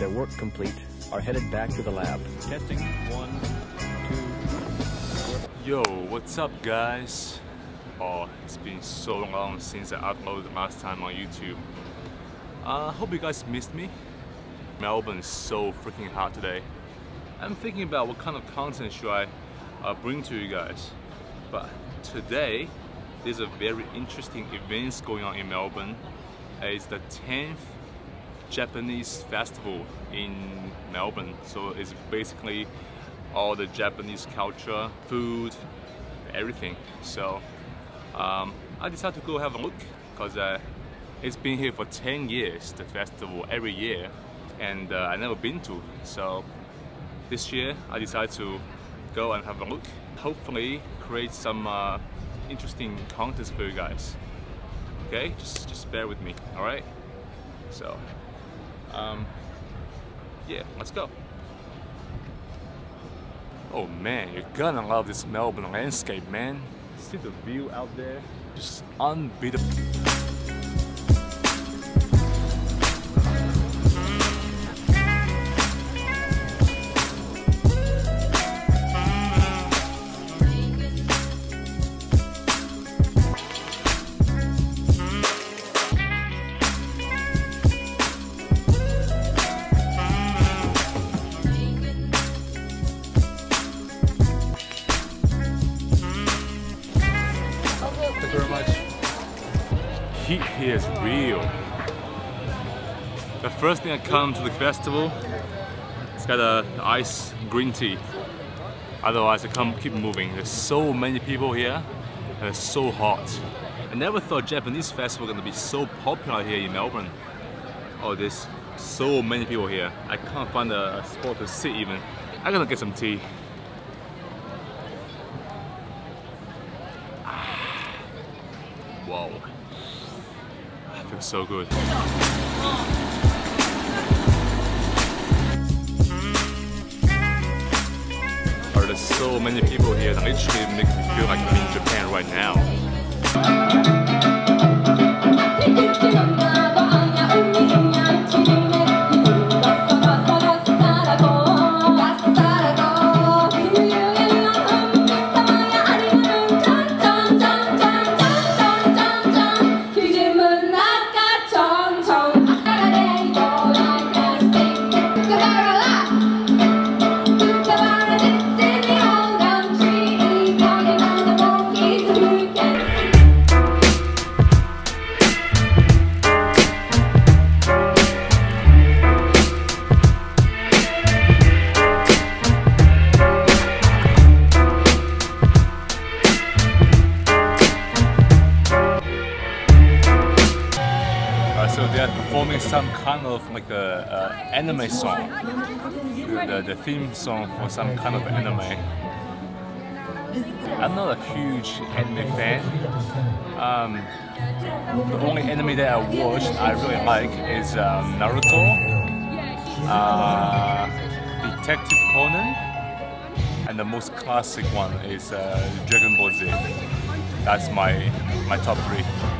Their work complete, are headed back to the lab. Testing one, two. Yo, what's up, guys? Oh, it's been so long since I uploaded last time on YouTube. I uh, hope you guys missed me. Melbourne is so freaking hot today. I'm thinking about what kind of content should I uh, bring to you guys. But today, there's a very interesting event going on in Melbourne. It's the 10th Japanese festival in Melbourne. So it's basically all the Japanese culture, food, everything. So um, I decided to go have a look because uh, it's been here for 10 years, the festival every year, and uh, I never been to. So this year I decided to go and have a look. Hopefully create some uh, interesting content for you guys. Okay, just just bear with me. All right. So um, yeah, let's go. Oh man, you're gonna love this Melbourne landscape, man. See the view out there? Just unbeatable. Heat here is real. The first thing I come to the festival, it's got a ice green tea. Otherwise I can't keep moving. There's so many people here and it's so hot. I never thought Japanese festival gonna be so popular here in Melbourne. Oh, there's so many people here. I can't find a, a spot to sit even. I'm gonna get some tea. So good. Are there so many people here that literally makes me feel like I'm in Japan right now. Performing some kind of like a, a anime song, the, the theme song for some kind of anime. I'm not a huge anime fan. Um, the only anime that I watched I really like is um, Naruto, uh, Detective Conan, and the most classic one is uh, Dragon Ball Z. That's my my top three.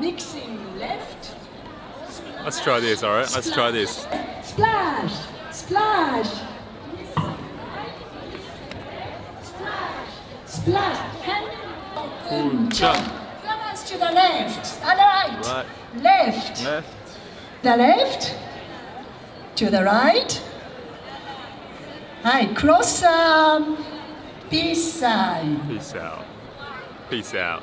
mixing left. Let's try this, alright? Let's try this. Splash, splash. Splash, hand. jump. To the left and right. Right. Left. Left. The left. To the right. Hi, cross arm. Peace out. Peace out. Peace out.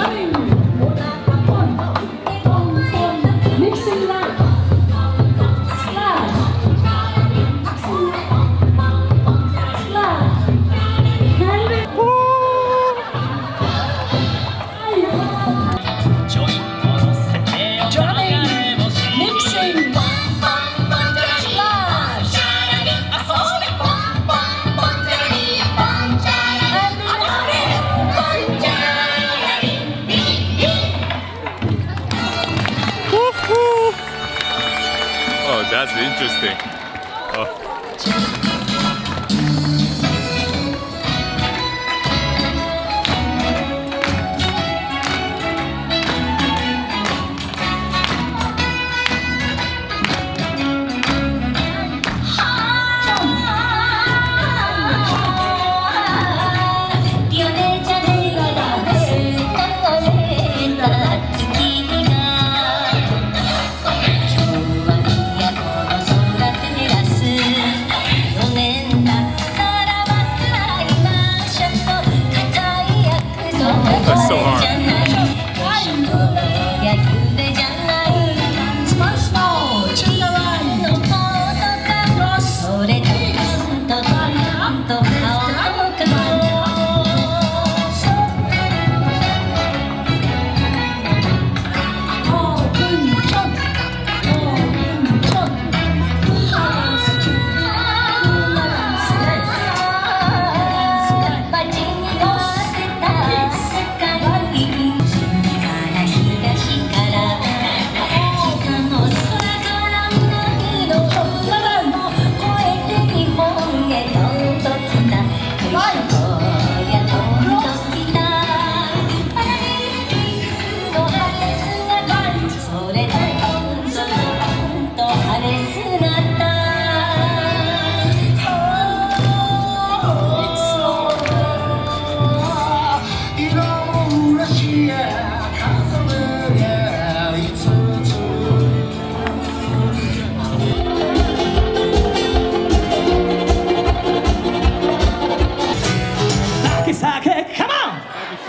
Interesting. футболисты.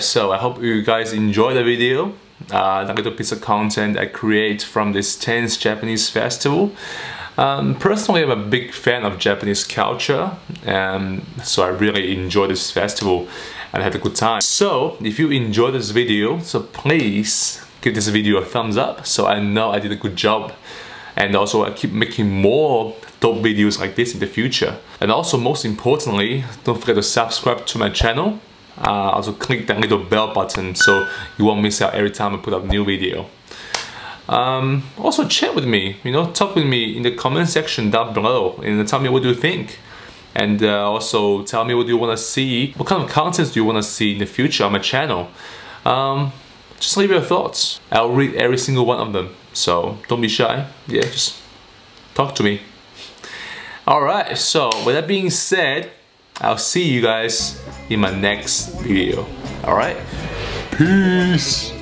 So I hope you guys enjoy the video. Uh, piece of content I create from this 10th Japanese festival. Um, personally, I'm a big fan of Japanese culture, and so I really enjoy this festival and had a good time. So, if you enjoyed this video, so please give this video a thumbs up so I know I did a good job. And also, I keep making more top videos like this in the future. And also, most importantly, don't forget to subscribe to my channel uh, also click that little bell button so you won't miss out every time I put up new video. Um, also chat with me, you know, talk with me in the comment section down below and tell me what you think. And uh, also tell me what you want to see, what kind of content do you want to see in the future on my channel. Um, just leave your thoughts. I'll read every single one of them. So don't be shy. Yeah, just talk to me. Alright, so with that being said, I'll see you guys in my next video. Alright? Peace!